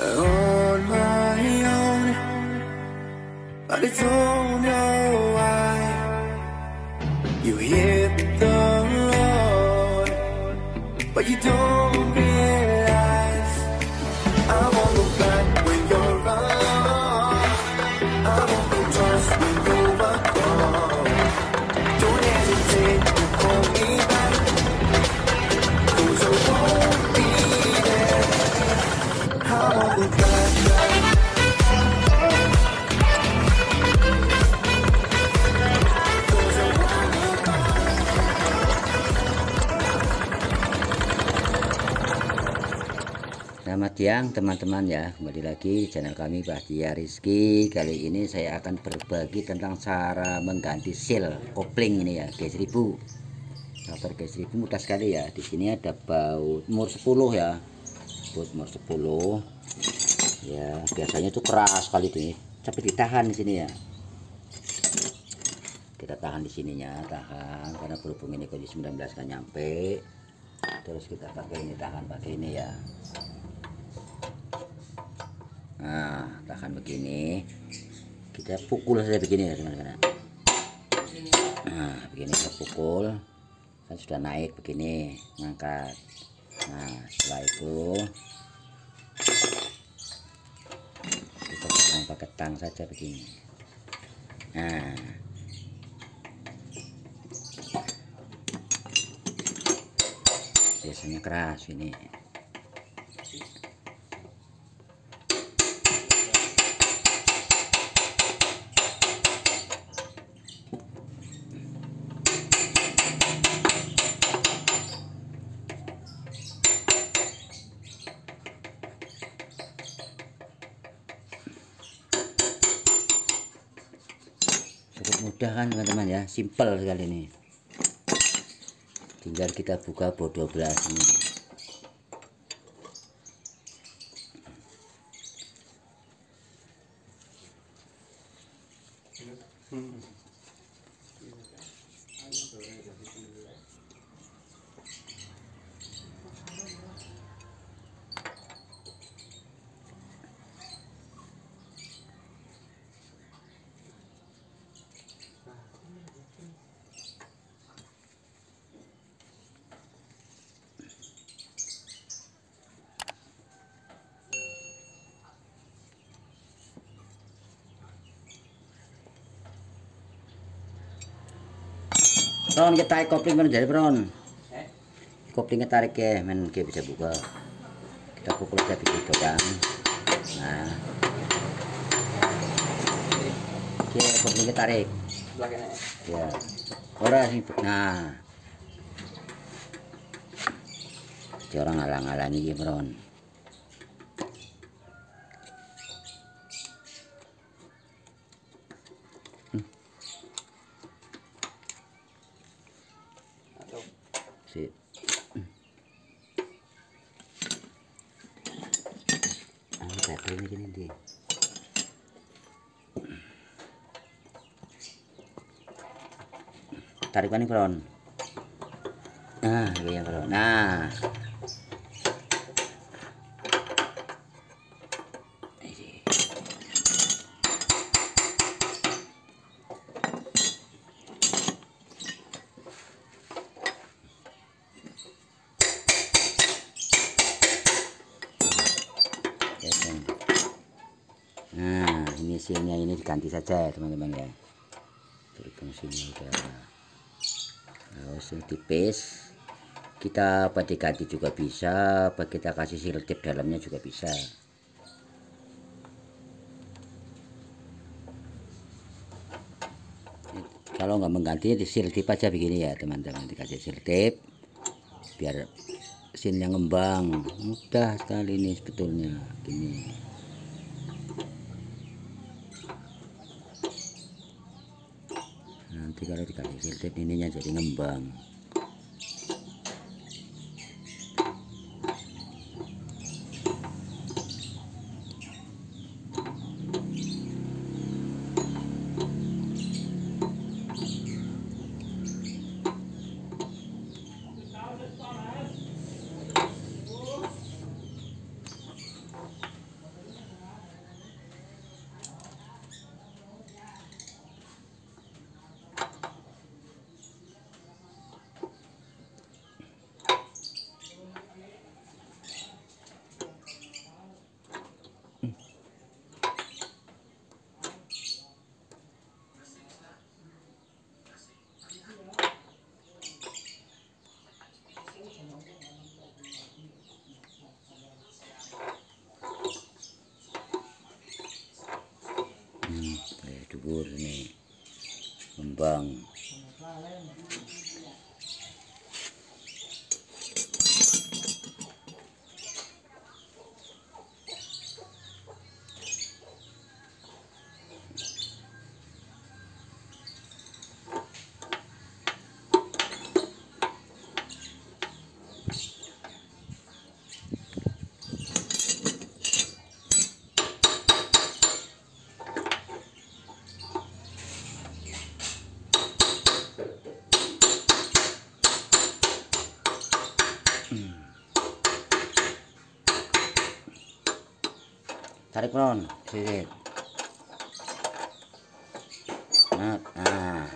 on my own, but I don't know why. You hit the road, but you don't realize I won't look back when you're gone. I won't Selamat siang teman-teman. Ya Kembali lagi di channel kami Bahdia Rizky. Kali ini saya akan berbagi tentang cara mengganti seal kopling ini ya G1000 Motor G1000 mudah sekali ya. Di sini ada baut umur 10 ya. Baut umur 10 Ya biasanya itu keras sekali nih Tapi ditahan di sini ya. Kita tahan di sininya Tahan. Karena berhubung ini kondisi 19 kan nyampe Terus kita pakai ini tahan pakai ini ya tahan begini. Kita pukul saja begini ya teman-teman. Nah begini kita pukul. Kan sudah naik begini ngangkat. Nah setelah itu kita pegang pakai tang saja begini. Nah. Biasanya keras ini cukup mudah kan teman-teman ya? Simple sekali ini. Tinggal kita buka baut 12 ini Ron kita tarik kopling kan jadi Ron. Koplingnya tarik ya men kita bisa buka. Kita pukul aja bikin doang nah. Oke koplingnya tarik. Ya. Ora sih nah. Jadi orang ngalang-alangi ya ini gini di. Tarik mana Bron? Nah, iya. Nah. Ini. Ya, Bron. Nah, ini silnya ini diganti saja teman-teman ya. Berhubung silnya udah sil tipis. Kita apa diganti juga bisa, apa kita kasih sil tip dalamnya juga bisa. Kalau nggak mengganti di sil tip aja begini ya teman-teman dikasih sil tip biar sinnya ngembang mudah sekali ini sebetulnya gini nanti kalau dikasih filter ininya jadi ngembang tarik non sedikit nah, nah.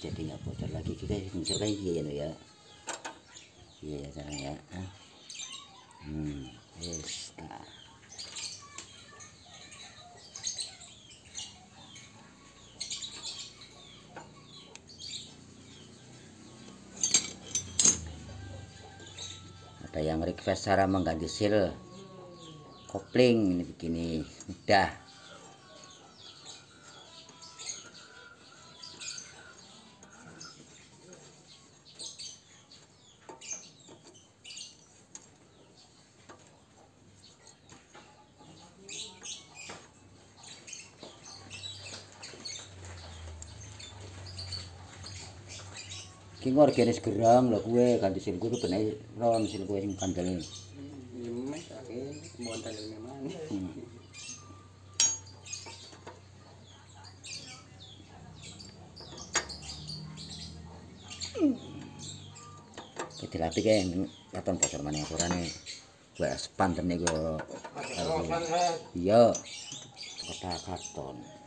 Jadi nggak bocor lagi kita bocor lagi ya ya iya ya sekarang ya ah. Yang request cara mengganti seal kopling ini begini. Mudah sing organis gerang lho kuwe ganti sing kuwe benae ron sing kuwe sing kandel ya meh ake mon dalil memang Jadi rapi kayak yang katon pasar mana yang kurang nih, gue sepan temen gue, iya, kota katon.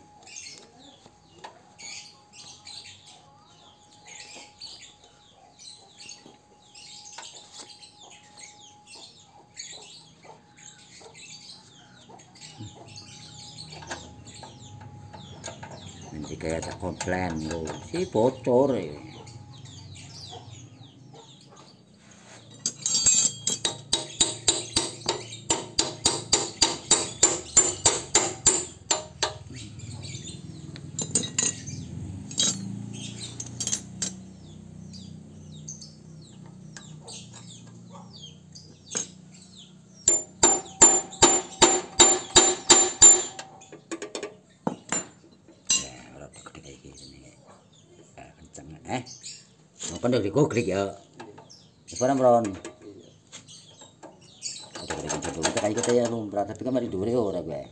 Kayak tak komplain lo, si bocor. Ya, ora gede kayak gini. Ah, kenceng eh. Kan udah gogrik ya. Sekarang ron. Ada dulu kayak kita ya tapi kan mari dure ora gue.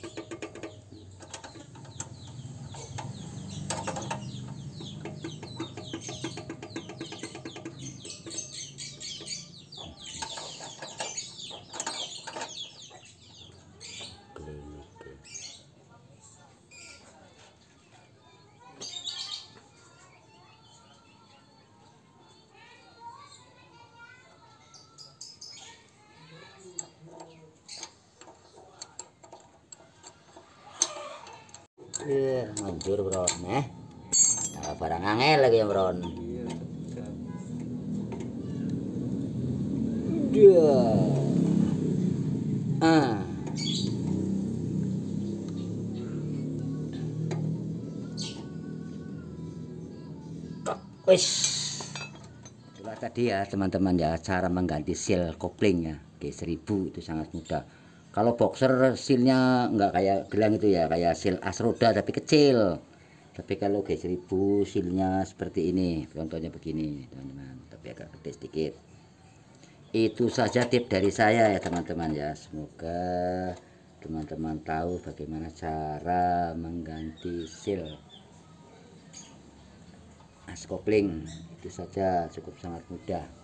Iya, manjur bro. Nah, barang angel lagi ya bro. Iya. Dia. Ah. Wis. Itulah tadi ya teman-teman ya cara mengganti seal kopling ya G1000 itu sangat mudah. Kalau boxer sealnya nggak kayak gelang itu ya kayak seal as roda tapi kecil. Tapi kalau G1000 sealnya seperti ini, contohnya begini teman-teman, tapi agak gede sedikit. Itu saja tip dari saya ya teman-teman ya. Semoga teman-teman tahu bagaimana cara mengganti seal as kopling. Itu saja cukup sangat mudah.